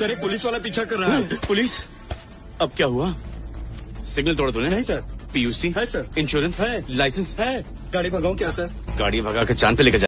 Sir एक police वाला पीछा कर रहा है। हम्म। पुलिस? अब क्या हुआ? सिग्नल तोड़ा तूने नहीं सर। पीयूसी? है सर। इंश्योरेंस है। लाइसेंस है। गाड़ी भगाओ क्या सर? गाड़ी भगा के चाँद पे लेकर